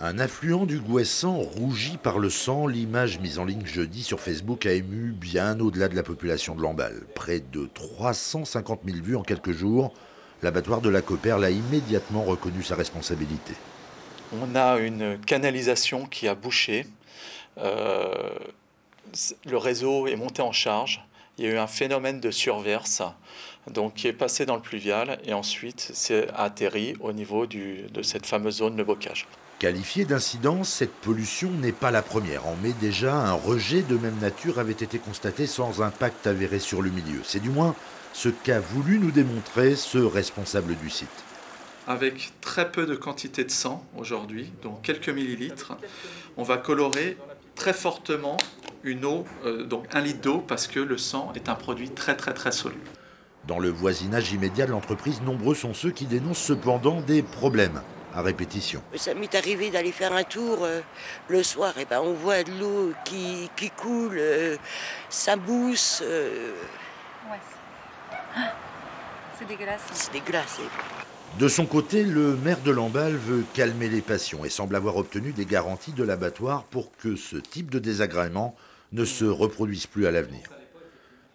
Un affluent du Gouessant rougi par le sang, l'image mise en ligne jeudi sur Facebook a ému bien au-delà de la population de Lamballe. Près de 350 000 vues en quelques jours, l'abattoir de la Copère a immédiatement reconnu sa responsabilité. On a une canalisation qui a bouché. Euh, le réseau est monté en charge. Il y a eu un phénomène de surverse donc, qui est passé dans le pluvial et ensuite c'est atterri au niveau de cette fameuse zone de bocage. Qualifiée d'incident, cette pollution n'est pas la première. En mai déjà, un rejet de même nature avait été constaté sans impact avéré sur le milieu. C'est du moins ce qu'a voulu nous démontrer ce responsable du site. Avec très peu de quantité de sang aujourd'hui, donc quelques millilitres, on va colorer très fortement une eau, euh, donc un litre d'eau, parce que le sang est un produit très très très soluble. Dans le voisinage immédiat de l'entreprise, nombreux sont ceux qui dénoncent cependant des problèmes à répétition. Ça m'est arrivé d'aller faire un tour euh, le soir, et ben on voit de l'eau qui, coule, euh, ça mousse. Euh. c'est dégueulasse. C'est dégueulasse. De son côté, le maire de Lamballe veut calmer les passions et semble avoir obtenu des garanties de l'abattoir pour que ce type de désagrément ne se reproduise plus à l'avenir.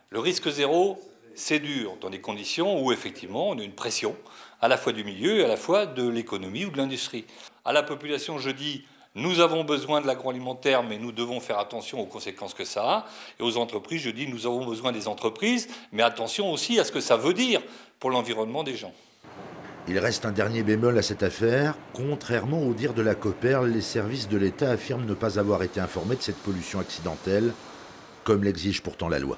Le risque zéro, c'est dur dans des conditions où effectivement on a une pression à la fois du milieu et à la fois de l'économie ou de l'industrie. À la population, je dis nous avons besoin de l'agroalimentaire, mais nous devons faire attention aux conséquences que ça a. Et aux entreprises, je dis nous avons besoin des entreprises, mais attention aussi à ce que ça veut dire pour l'environnement des gens. Il reste un dernier bémol à cette affaire. Contrairement au dire de la COPER, les services de l'État affirment ne pas avoir été informés de cette pollution accidentelle, comme l'exige pourtant la loi.